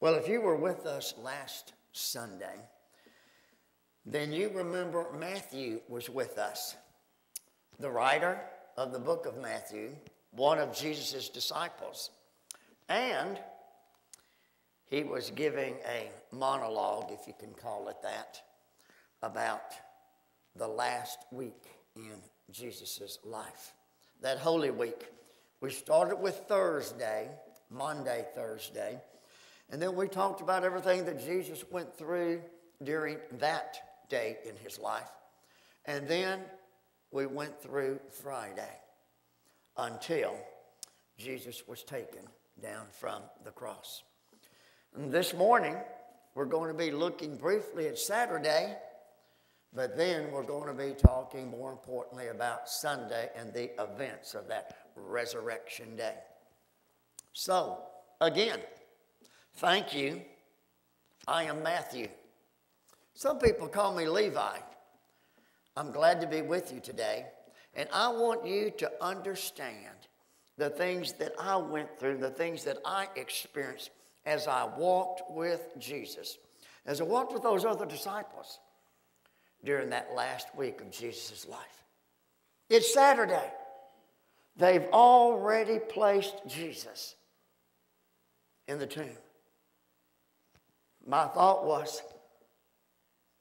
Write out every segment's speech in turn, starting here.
Well, if you were with us last Sunday, then you remember Matthew was with us. The writer of the book of Matthew, one of Jesus' disciples. And he was giving a monologue, if you can call it that, about the last week in Jesus' life. That Holy Week. We started with Thursday, Monday, Thursday, and then we talked about everything that Jesus went through during that day in his life. And then we went through Friday until Jesus was taken down from the cross. And this morning, we're going to be looking briefly at Saturday, but then we're going to be talking more importantly about Sunday and the events of that resurrection day. So, again, Thank you. I am Matthew. Some people call me Levi. I'm glad to be with you today. And I want you to understand the things that I went through, the things that I experienced as I walked with Jesus, as I walked with those other disciples during that last week of Jesus' life. It's Saturday. They've already placed Jesus in the tomb my thought was,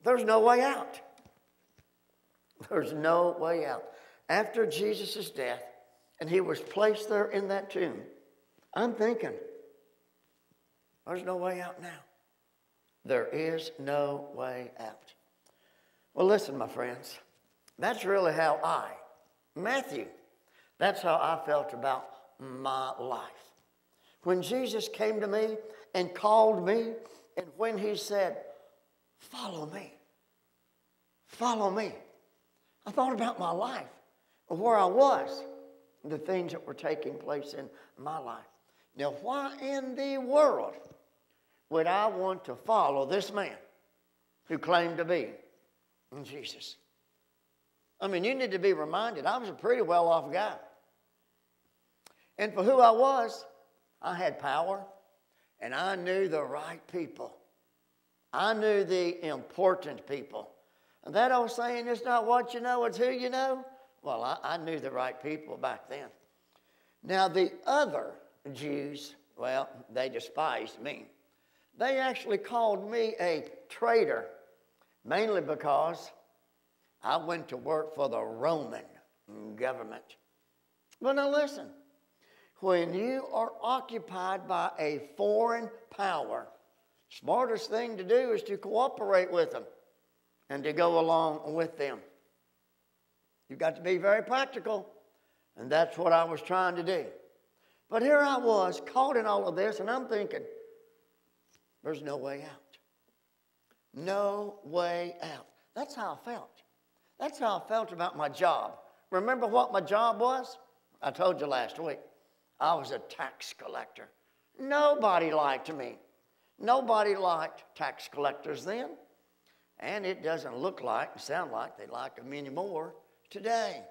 there's no way out. There's no way out. After Jesus' death, and he was placed there in that tomb, I'm thinking, there's no way out now. There is no way out. Well, listen, my friends, that's really how I, Matthew, that's how I felt about my life. When Jesus came to me and called me and when he said, Follow me, follow me, I thought about my life, where I was, the things that were taking place in my life. Now, why in the world would I want to follow this man who claimed to be Jesus? I mean, you need to be reminded, I was a pretty well off guy. And for who I was, I had power, and I knew the right people. I knew the important people. And that old saying, it's not what you know, it's who you know. Well, I, I knew the right people back then. Now, the other Jews, well, they despised me. They actually called me a traitor, mainly because I went to work for the Roman government. But now listen, when you are occupied by a foreign power, smartest thing to do is to cooperate with them and to go along with them. You've got to be very practical, and that's what I was trying to do. But here I was, caught in all of this, and I'm thinking, there's no way out. No way out. That's how I felt. That's how I felt about my job. Remember what my job was? I told you last week. I was a tax collector. Nobody liked me. Nobody liked tax collectors then. And it doesn't look like and sound like they like them anymore today.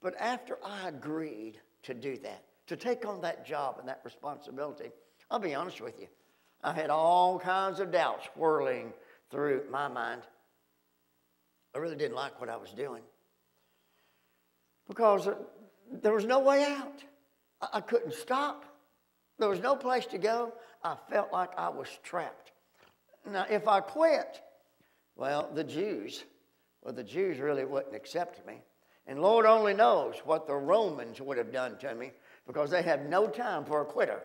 But after I agreed to do that, to take on that job and that responsibility, I'll be honest with you, I had all kinds of doubts whirling through my mind. I really didn't like what I was doing because there was no way out. I couldn't stop. There was no place to go. I felt like I was trapped. Now, if I quit, well, the Jews, well, the Jews really wouldn't accept me. And Lord only knows what the Romans would have done to me because they have no time for a quitter.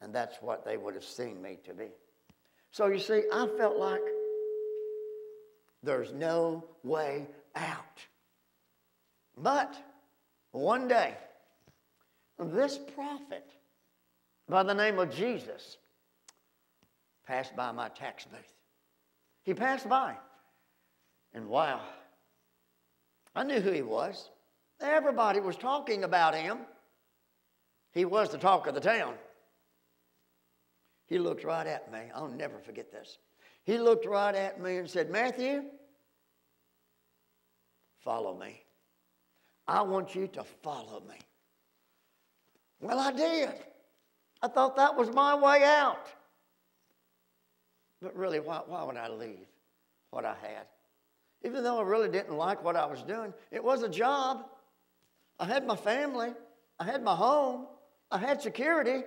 And that's what they would have seen me to be. So you see, I felt like there's no way out. But one day, this prophet by the name of Jesus passed by my tax booth. He passed by. And wow, I knew who he was. Everybody was talking about him. He was the talk of the town. He looked right at me. I'll never forget this. He looked right at me and said, Matthew, follow me. I want you to follow me. Well, I did. I thought that was my way out. But really, why, why would I leave what I had? Even though I really didn't like what I was doing, it was a job. I had my family, I had my home, I had security.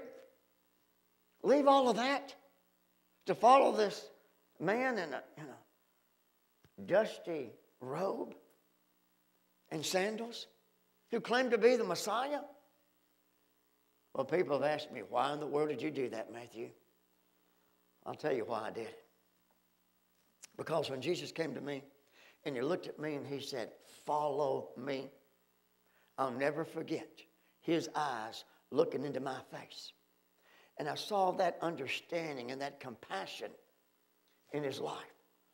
Leave all of that to follow this man in a, in a dusty robe and sandals who claimed to be the Messiah? Well, people have asked me, why in the world did you do that, Matthew? I'll tell you why I did. Because when Jesus came to me and he looked at me and he said, Follow me, I'll never forget his eyes looking into my face. And I saw that understanding and that compassion in his life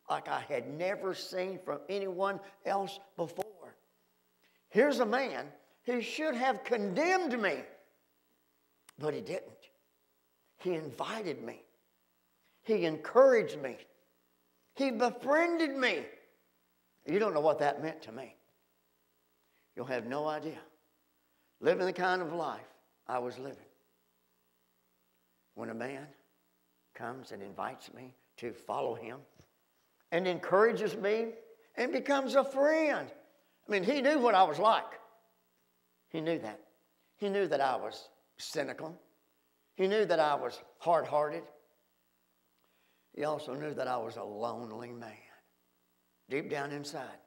like I had never seen from anyone else before. Here's a man who should have condemned me, but he didn't. He invited me, he encouraged me, he befriended me. You don't know what that meant to me. You'll have no idea. Living the kind of life I was living. When a man comes and invites me to follow him and encourages me and becomes a friend. I mean, he knew what I was like. He knew that. He knew that I was cynical. He knew that I was hard hearted. He also knew that I was a lonely man, deep down inside.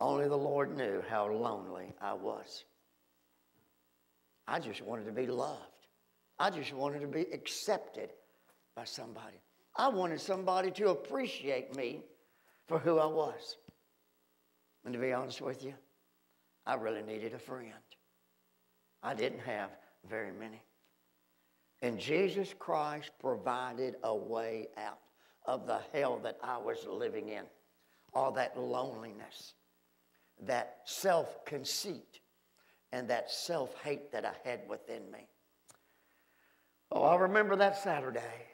Only the Lord knew how lonely I was. I just wanted to be loved. I just wanted to be accepted by somebody. I wanted somebody to appreciate me for who I was. And to be honest with you, I really needed a friend. I didn't have very many. And Jesus Christ provided a way out of the hell that I was living in, all that loneliness, that self conceit, and that self hate that I had within me. Oh, I remember that Saturday,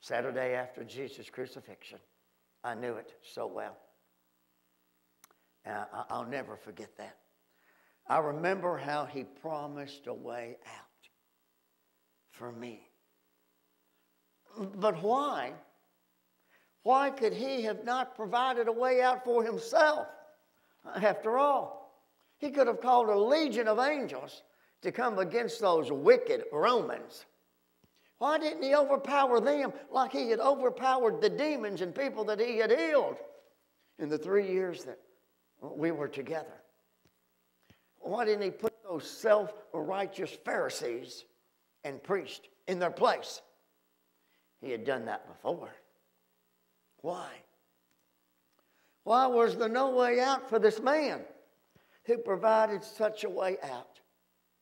Saturday after Jesus' crucifixion. I knew it so well. Uh, I, I'll never forget that. I remember how he promised a way out for me. But why? Why could he have not provided a way out for himself? After all, he could have called a legion of angels to come against those wicked Romans. Why didn't he overpower them like he had overpowered the demons and people that he had healed in the three years that we were together? Why didn't he put those self righteous Pharisees and priests in their place? He had done that before. Why? Why was there no way out for this man who provided such a way out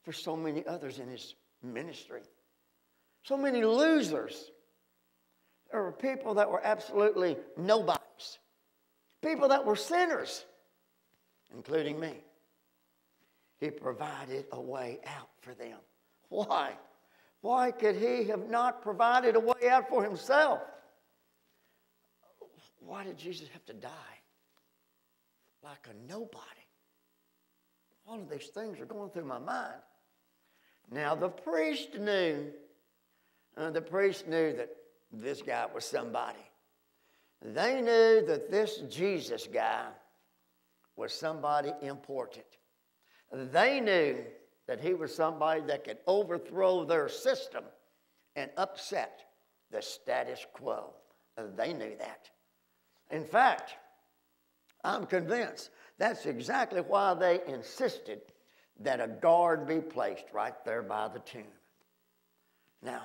for so many others in his ministry? So many losers. There were people that were absolutely nobodies, people that were sinners, including me. He provided a way out for them. Why? Why could he have not provided a way out for himself? Why did Jesus have to die like a nobody? All of these things are going through my mind. Now, the priest knew uh, the priest knew that this guy was somebody. They knew that this Jesus guy was somebody important. They knew that he was somebody that could overthrow their system and upset the status quo. They knew that. In fact, I'm convinced that's exactly why they insisted that a guard be placed right there by the tomb. Now,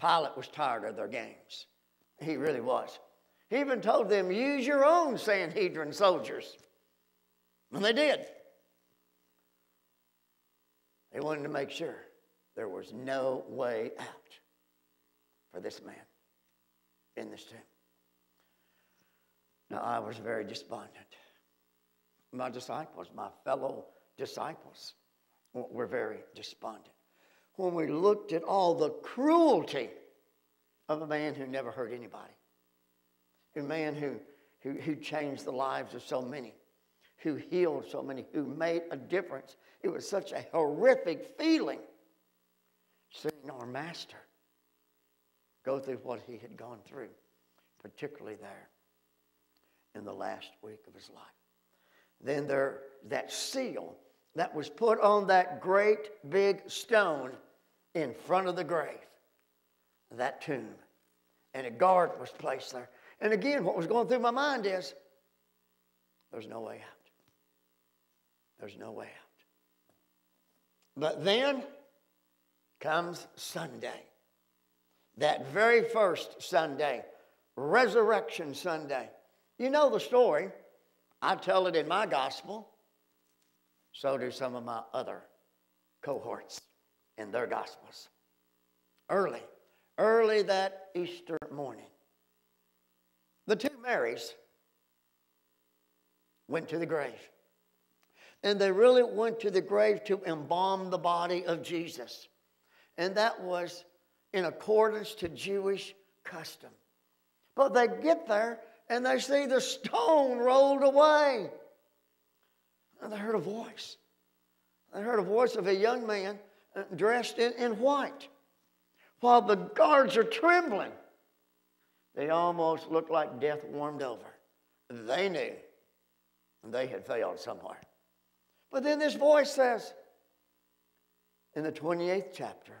Pilate was tired of their games. He really was. He even told them, use your own Sanhedrin soldiers. And they did. They wanted to make sure there was no way out for this man in this tomb. Now, I was very despondent. My disciples, my fellow disciples, were very despondent when we looked at all the cruelty of a man who never hurt anybody, a man who, who, who changed the lives of so many, who healed so many, who made a difference. It was such a horrific feeling seeing our master go through what he had gone through, particularly there in the last week of his life. Then there, that seal that was put on that great big stone in front of the grave, that tomb, and a guard was placed there. And again, what was going through my mind is there's no way out. There's no way out. But then comes Sunday. That very first Sunday, Resurrection Sunday. You know the story. I tell it in my gospel. So do some of my other cohorts in their gospels. Early, early that Easter morning, the two Marys went to the grave. And they really went to the grave to embalm the body of Jesus. And that was in accordance to Jewish custom. But they get there and they see the stone rolled away. And they heard a voice. They heard a voice of a young man uh, dressed in, in white. While the guards are trembling, they almost looked like death warmed over. They knew they had failed somewhere. But then this voice says in the 28th chapter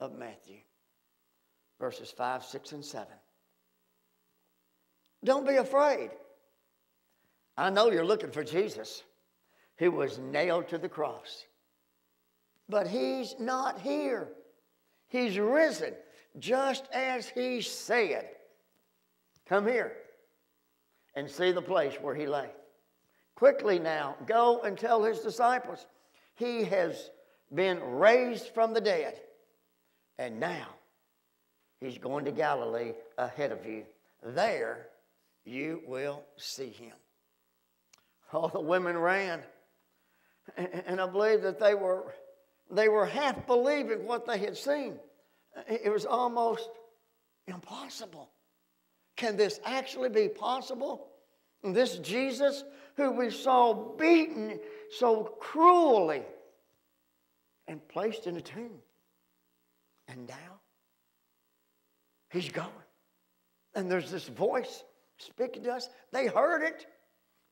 of Matthew, verses 5, 6, and 7. Don't be afraid. I know you're looking for Jesus who was nailed to the cross. But he's not here. He's risen, just as he said. Come here and see the place where he lay. Quickly now, go and tell his disciples he has been raised from the dead. And now he's going to Galilee ahead of you. There you will see him. All the women ran. And I believe that they were, they were half believing what they had seen. It was almost impossible. Can this actually be possible? This Jesus who we saw beaten so cruelly and placed in a tomb. And now he's gone. And there's this voice speaking to us. They heard it,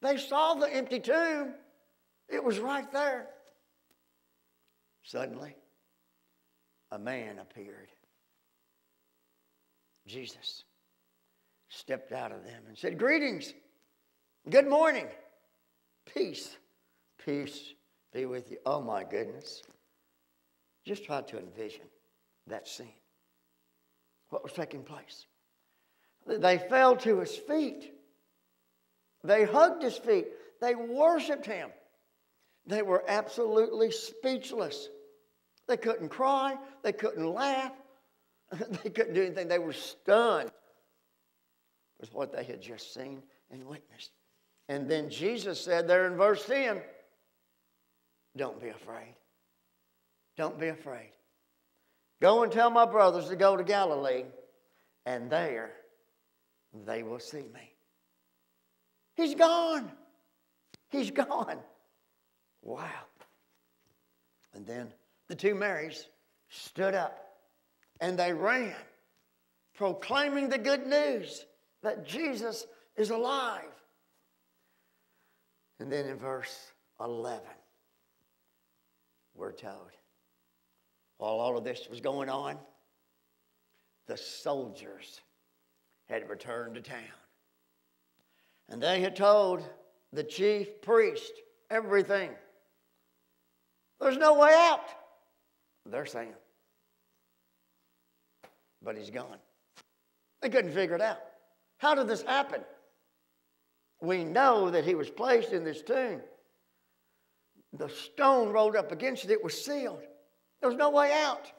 they saw the empty tomb, it was right there. Suddenly, a man appeared. Jesus stepped out of them and said, Greetings, good morning. Peace, peace be with you. Oh my goodness. Just try to envision that scene. What was taking place? They fell to his feet. They hugged his feet. They worshiped him. They were absolutely speechless. They couldn't cry. They couldn't laugh. they couldn't do anything. They were stunned with what they had just seen and witnessed. And then Jesus said there in verse 10 Don't be afraid. Don't be afraid. Go and tell my brothers to go to Galilee, and there they will see me. He's gone. He's gone. Wow. And then the two Marys stood up and they ran, proclaiming the good news that Jesus is alive. And then in verse 11, we're told, while all of this was going on, the soldiers had returned to town. And they had told the chief priest everything. There's no way out, they're saying. But he's gone. They couldn't figure it out. How did this happen? We know that he was placed in this tomb. The stone rolled up against it, it was sealed. There was no way out.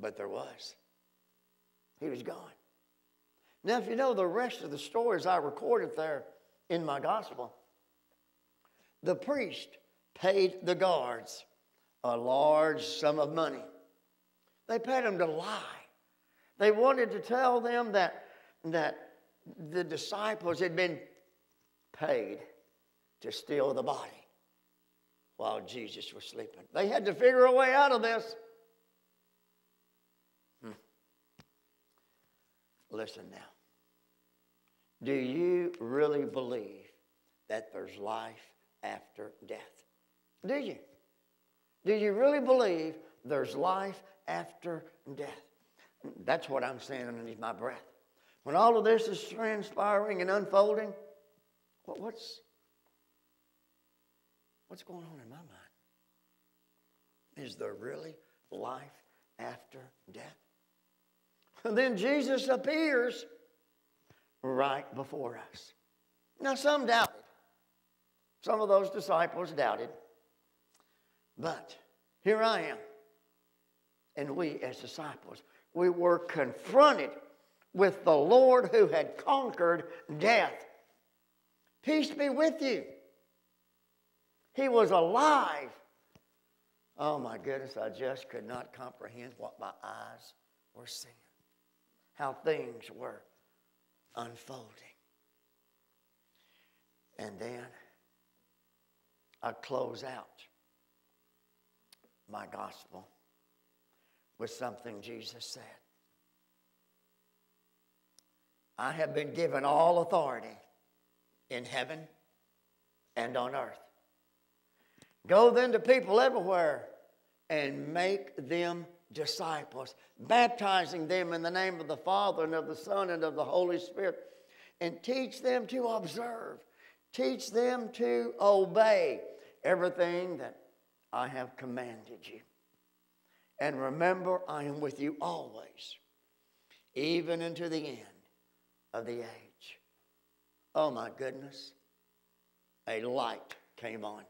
But there was. He was gone. Now, if you know the rest of the stories I recorded there in my gospel, the priest paid the guards a large sum of money. They paid them to lie. They wanted to tell them that, that the disciples had been paid to steal the body while Jesus was sleeping. They had to figure a way out of this. Hmm. Listen now. Do you really believe that there's life after death? Do you? Do you really believe there's life after death? That's what I'm saying underneath my breath. When all of this is transpiring and unfolding, what's, what's going on in my mind? Is there really life after death? And then Jesus appears right before us. Now, some doubted. Some of those disciples doubted. But here I am. And we, as disciples, we were confronted with the Lord who had conquered death. Peace be with you. He was alive. Oh my goodness, I just could not comprehend what my eyes were seeing, how things were unfolding. And then I close out my gospel with something Jesus said. I have been given all authority in heaven and on earth. Go then to people everywhere and make them disciples, baptizing them in the name of the Father and of the Son and of the Holy Spirit, and teach them to observe, teach them to obey everything that I have commanded you. And remember, I am with you always, even unto the end of the age. Oh my goodness. A light came on.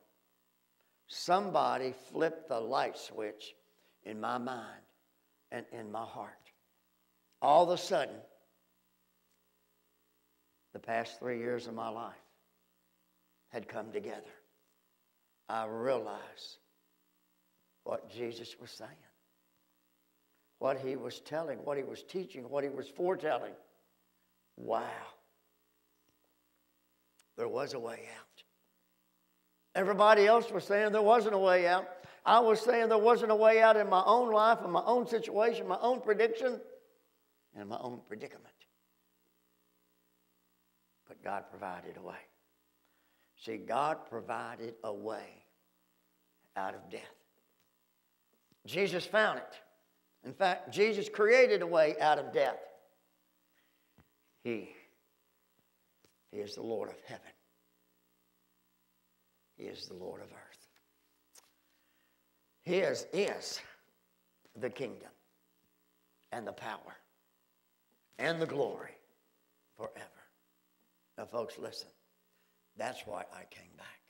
Somebody flipped the light switch in my mind and in my heart. All of a sudden, the past three years of my life had come together. I realized what Jesus was saying, what he was telling, what he was teaching, what he was foretelling. Wow. There was a way out. Everybody else was saying there wasn't a way out. I was saying there wasn't a way out in my own life, in my own situation, my own prediction, and my own predicament. But God provided a way. See, God provided a way out of death. Jesus found it. In fact, Jesus created a way out of death. He, he is the Lord of heaven. He is the Lord of earth. His is the kingdom and the power and the glory forever. Now, folks, listen. That's why I came back.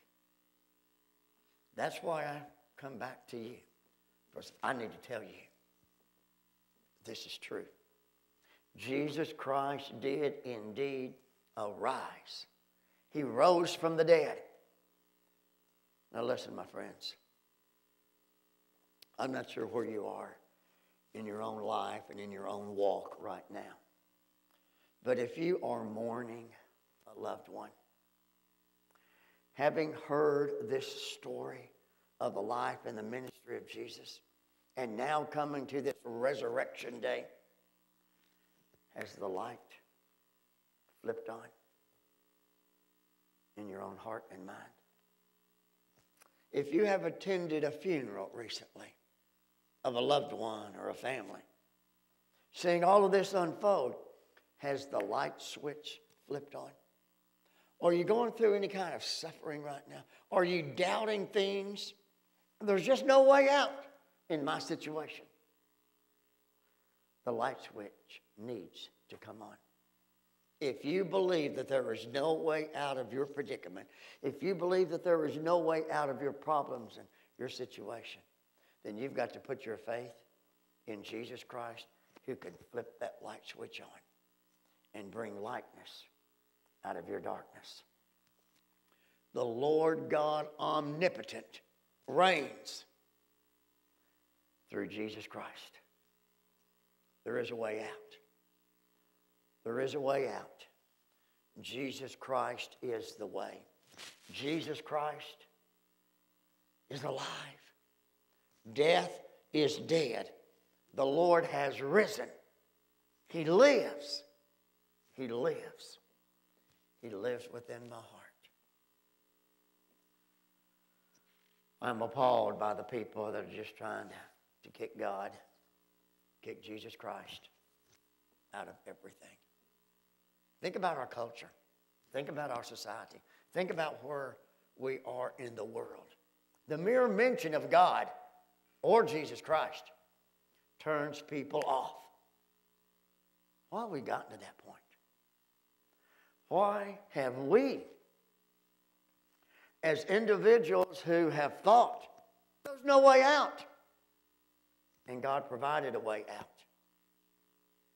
That's why I come back to you. Because I need to tell you this is true. Jesus Christ did indeed arise. He rose from the dead. Now, listen, my friends. I'm not sure where you are in your own life and in your own walk right now. But if you are mourning a loved one, having heard this story of the life and the ministry of Jesus, and now coming to this resurrection day, has the light flipped on in your own heart and mind? If you have attended a funeral recently of a loved one or a family, seeing all of this unfold, has the light switch flipped on? Are you going through any kind of suffering right now? Are you doubting things? There's just no way out in my situation. The light switch needs to come on. If you believe that there is no way out of your predicament, if you believe that there is no way out of your problems and your situation, then you've got to put your faith in Jesus Christ who can flip that light switch on and bring lightness out of your darkness. The Lord God omnipotent reigns through Jesus Christ. There is a way out. There is a way out. Jesus Christ is the way. Jesus Christ is alive. Death is dead. The Lord has risen. He lives. He lives. He lives within my heart. I'm appalled by the people that are just trying to, to kick God, kick Jesus Christ out of everything. Think about our culture. Think about our society. Think about where we are in the world. The mere mention of God or Jesus Christ turns people off. Why have we gotten to that point? Why have we, as individuals who have thought there's no way out, and God provided a way out,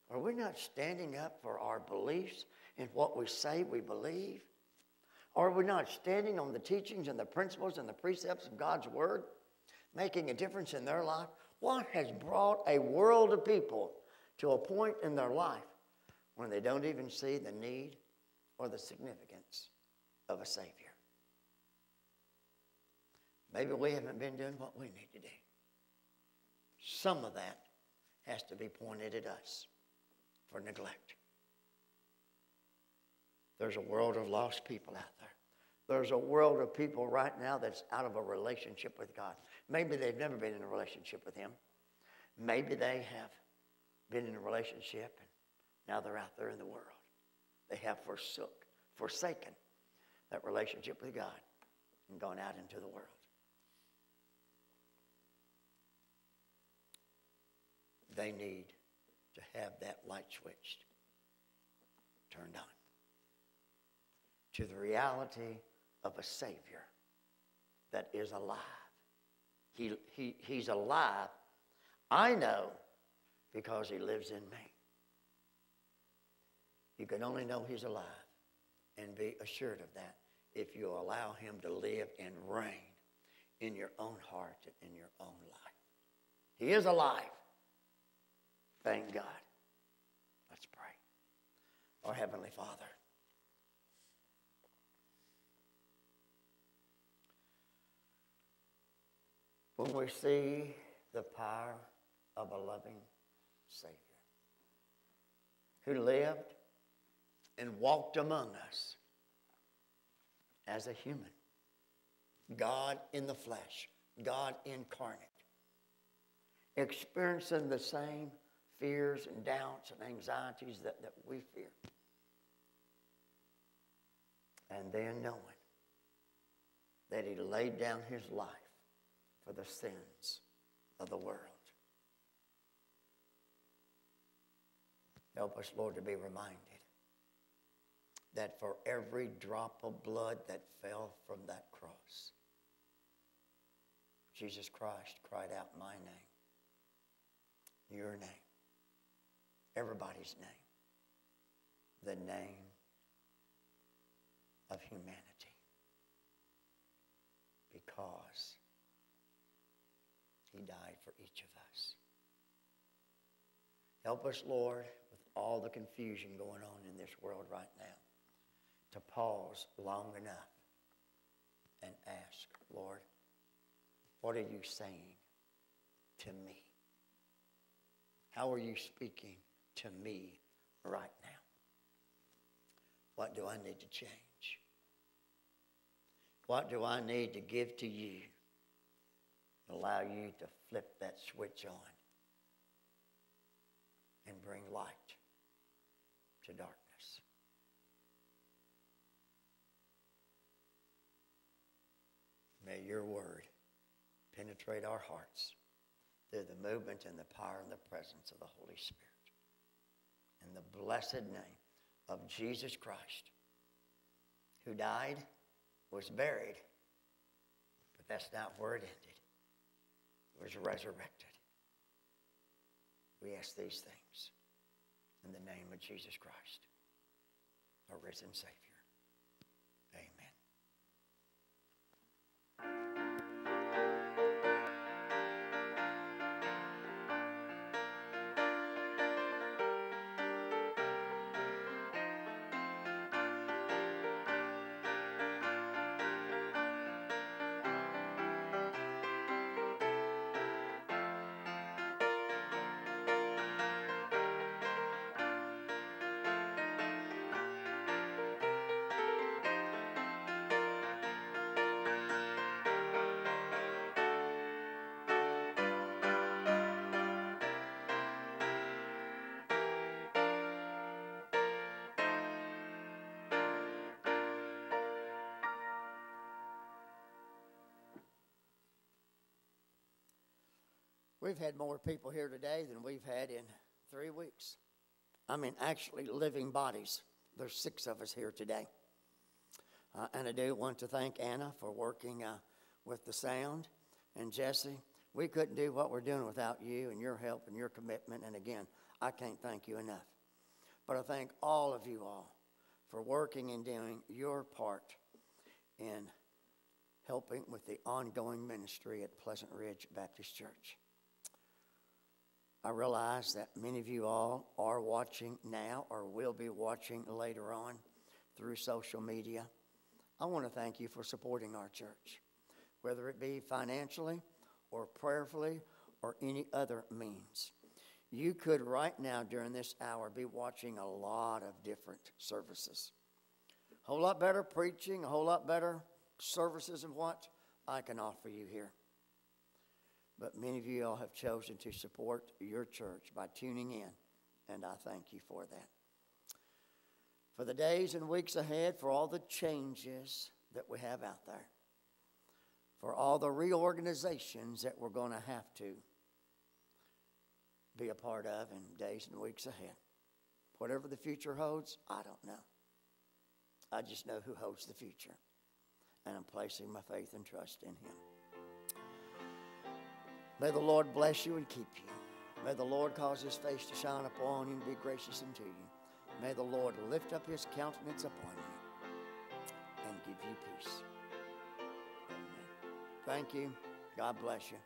are we not standing up for our beliefs and what we say we believe? Are we not standing on the teachings and the principles and the precepts of God's Word, making a difference in their life? What has brought a world of people to a point in their life when they don't even see the need or the significance of a Savior? Maybe we haven't been doing what we need to do. Some of that has to be pointed at us for neglect. There's a world of lost people out there. There's a world of people right now that's out of a relationship with God. Maybe they've never been in a relationship with Him. Maybe they have been in a relationship and now they're out there in the world. They have forsook, forsaken that relationship with God and gone out into the world. They need to have that light switched turned on to the reality of a Savior that is alive. He, he, he's alive. I know because He lives in me. You can only know He's alive and be assured of that if you allow Him to live and reign in your own heart and in your own life. He is alive. Thank God. Let's pray. Our Heavenly Father. When we see the power of a loving Savior who lived and walked among us as a human, God in the flesh, God incarnate, experiencing the same fears and doubts and anxieties that, that we fear. And then knowing that he laid down his life for the sins of the world. Help us, Lord, to be reminded that for every drop of blood that fell from that cross, Jesus Christ cried out my name, your name everybody's name the name of humanity because he died for each of us. Help us, Lord, with all the confusion going on in this world right now, to pause long enough and ask, Lord, what are you saying to me? How are you speaking to me right now? What do I need to change? What do I need to give to you? Allow you to flip that switch on and bring light to darkness. May your word penetrate our hearts through the movement and the power and the presence of the Holy Spirit in the blessed name of Jesus Christ, who died, was buried, but that's not where it ended. He was resurrected. We ask these things in the name of Jesus Christ, our risen Savior. We've had more people here today than we've had in three weeks. I mean, actually, living bodies. There's six of us here today. Uh, and I do want to thank Anna for working uh, with the sound. And Jesse, we couldn't do what we're doing without you and your help and your commitment. And again, I can't thank you enough. But I thank all of you all for working and doing your part in helping with the ongoing ministry at Pleasant Ridge Baptist Church. I realize that many of you all are watching now or will be watching later on through social media. I want to thank you for supporting our church, whether it be financially or prayerfully or any other means. You could right now during this hour be watching a lot of different services. A whole lot better preaching, a whole lot better services of what I can offer you here. But many of you all have chosen to support your church by tuning in, and I thank you for that. For the days and weeks ahead, for all the changes that we have out there, for all the reorganizations that we're going to have to be a part of in days and weeks ahead. Whatever the future holds, I don't know. I just know who holds the future. And I'm placing my faith and trust in Him. May the Lord bless you and keep you. May the Lord cause his face to shine upon you and be gracious unto you. May the Lord lift up his countenance upon you and give you peace. Amen. Thank you. God bless you.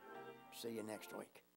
See you next week.